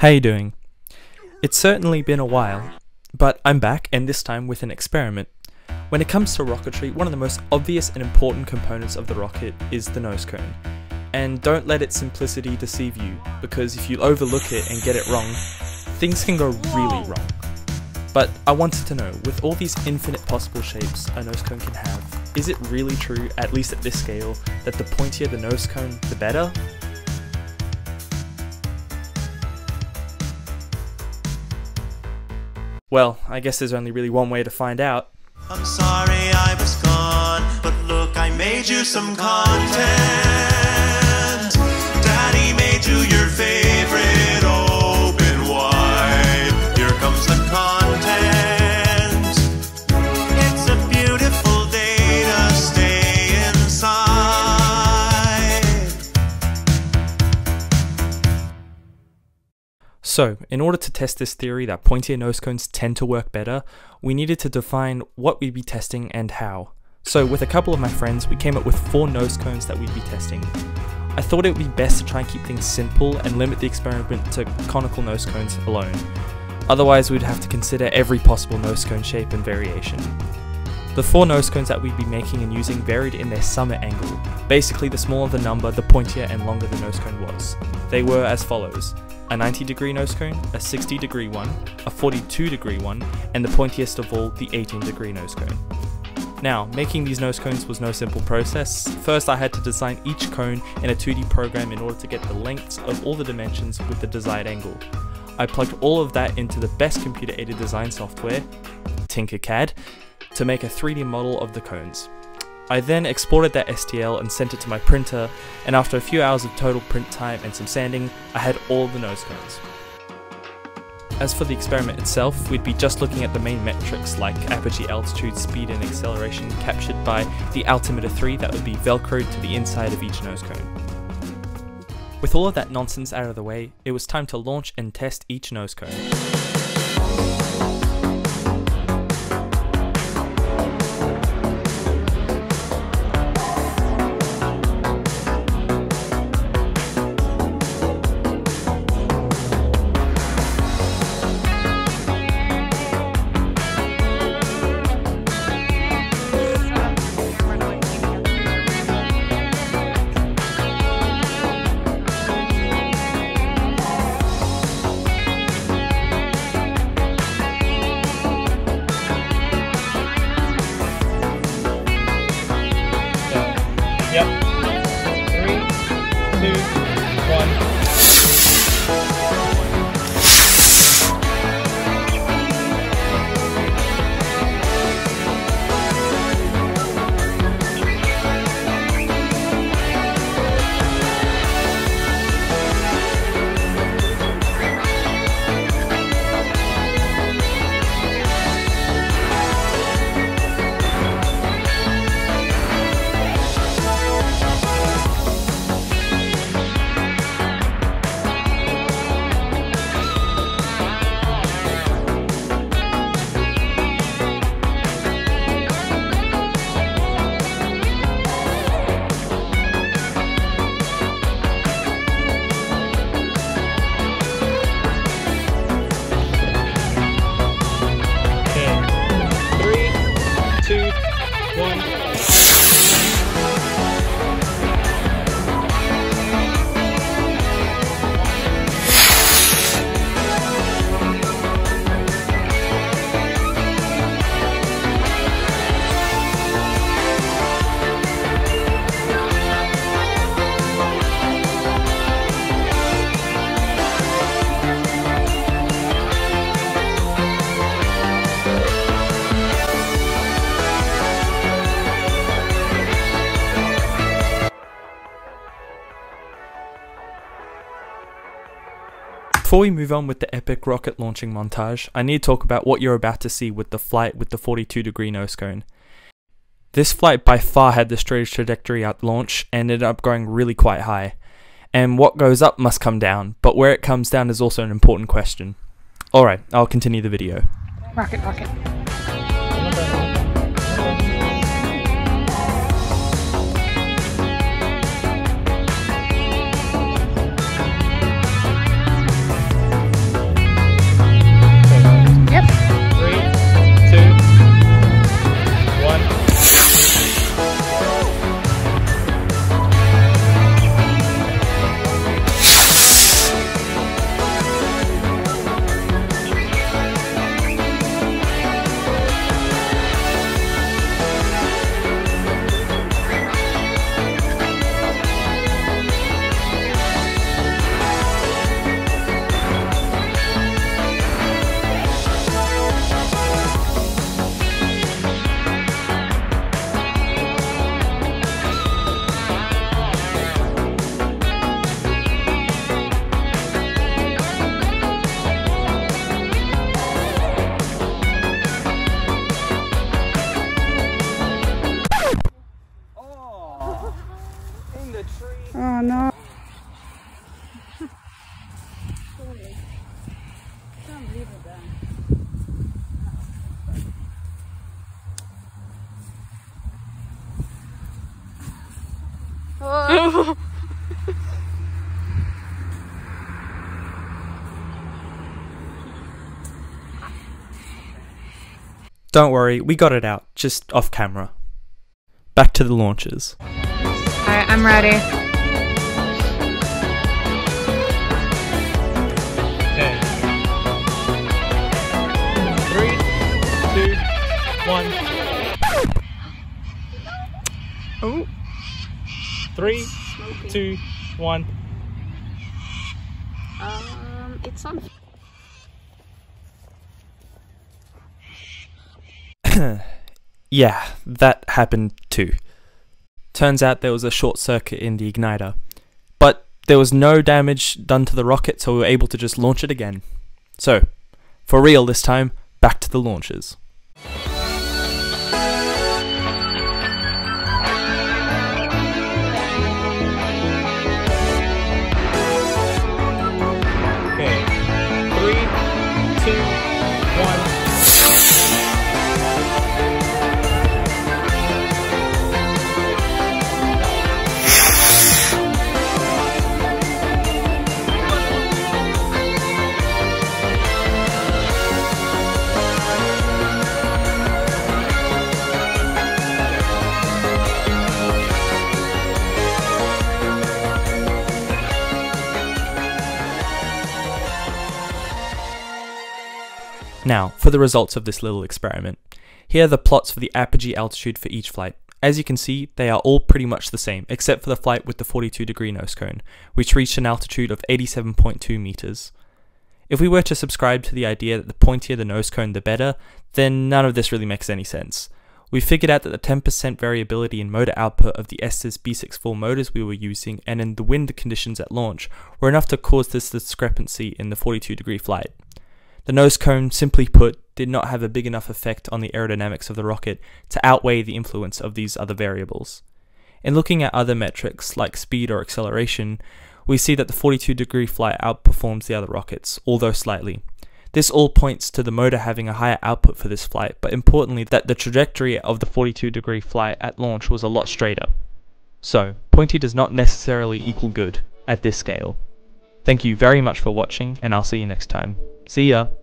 How you doing? It's certainly been a while, but I'm back and this time with an experiment. When it comes to rocketry, one of the most obvious and important components of the rocket is the nose cone. And don't let its simplicity deceive you, because if you overlook it and get it wrong, things can go really wrong. But I wanted to know, with all these infinite possible shapes a nose cone can have, is it really true, at least at this scale, that the pointier the nose cone, the better? Well, I guess there's only really one way to find out. I'm sorry I was gone, but look, I made you some content. Daddy made you your favorite open wide. Here comes the content. So, in order to test this theory that pointier nose cones tend to work better, we needed to define what we'd be testing and how. So, with a couple of my friends, we came up with four nose cones that we'd be testing. I thought it would be best to try and keep things simple and limit the experiment to conical nose cones alone. Otherwise, we'd have to consider every possible nose cone shape and variation. The four nose cones that we'd be making and using varied in their summit angle. Basically, the smaller the number, the pointier and longer the nose cone was. They were as follows a 90 degree nose cone, a 60 degree one, a 42 degree one, and the pointiest of all, the 18 degree nose cone. Now, making these nose cones was no simple process. First, I had to design each cone in a 2D program in order to get the lengths of all the dimensions with the desired angle. I plugged all of that into the best computer aided design software, Tinkercad, to make a 3D model of the cones. I then exported that STL and sent it to my printer, and after a few hours of total print time and some sanding, I had all the nose cones. As for the experiment itself, we'd be just looking at the main metrics like apogee altitude, speed and acceleration captured by the altimeter 3 that would be velcroed to the inside of each nose cone. With all of that nonsense out of the way, it was time to launch and test each nose cone. We move on with the epic rocket launching montage, I need to talk about what you're about to see with the flight with the 42 degree nose cone. This flight by far had the straightest trajectory at launch and ended up going really quite high. And what goes up must come down, but where it comes down is also an important question. Alright, I'll continue the video. Rocket, rocket. Oh no. Don't worry, we got it out, just off camera. Back to the launches. Alright, I'm ready. Okay. Three, two, one. Oh, Three, two, one. um, it's on. Yeah, that happened too. Turns out there was a short circuit in the igniter. But there was no damage done to the rocket, so we were able to just launch it again. So, for real this time, back to the launches. Now, for the results of this little experiment. Here are the plots for the apogee altitude for each flight. As you can see, they are all pretty much the same, except for the flight with the 42 degree nose cone, which reached an altitude of 87.2 meters. If we were to subscribe to the idea that the pointier the nose cone the better, then none of this really makes any sense. We figured out that the 10% variability in motor output of the Estes B64 motors we were using and in the wind conditions at launch were enough to cause this discrepancy in the 42 degree flight. The nose cone, simply put, did not have a big enough effect on the aerodynamics of the rocket to outweigh the influence of these other variables. In looking at other metrics like speed or acceleration, we see that the 42 degree flight outperforms the other rockets, although slightly. This all points to the motor having a higher output for this flight, but importantly that the trajectory of the 42 degree flight at launch was a lot straighter. So, pointy does not necessarily equal good at this scale. Thank you very much for watching, and I'll see you next time. See ya!